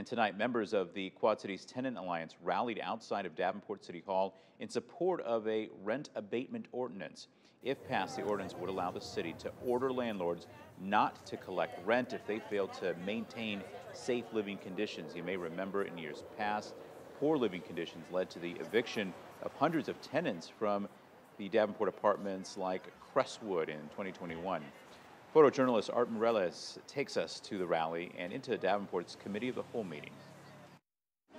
And tonight, members of the Quad Cities Tenant Alliance rallied outside of Davenport City Hall in support of a rent abatement ordinance. If passed, the ordinance would allow the city to order landlords not to collect rent if they fail to maintain safe living conditions. You may remember in years past, poor living conditions led to the eviction of hundreds of tenants from the Davenport apartments like Crestwood in 2021. Photojournalist Art Mireles takes us to the rally and into Davenport's Committee of the Whole meeting.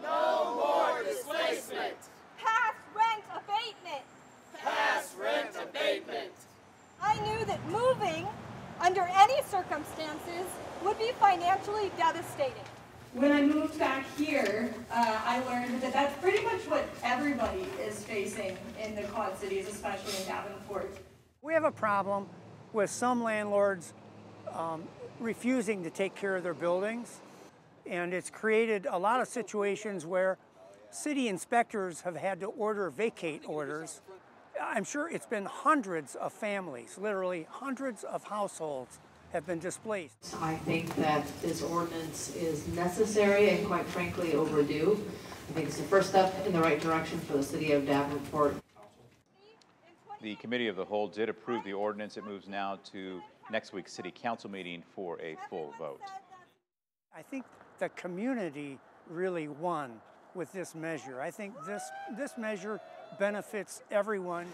No more displacement! Pass rent abatement! Pass rent abatement! I knew that moving under any circumstances would be financially devastating. When I moved back here, uh, I learned that that's pretty much what everybody is facing in the Quad Cities, especially in Davenport. We have a problem with some landlords um, refusing to take care of their buildings. And it's created a lot of situations where city inspectors have had to order vacate orders. I'm sure it's been hundreds of families, literally hundreds of households have been displaced. I think that this ordinance is necessary and quite frankly overdue. I think it's the first step in the right direction for the city of Davenport. The Committee of the Whole did approve the ordinance. It moves now to next week's City Council meeting for a full vote. I think the community really won with this measure. I think this, this measure benefits everyone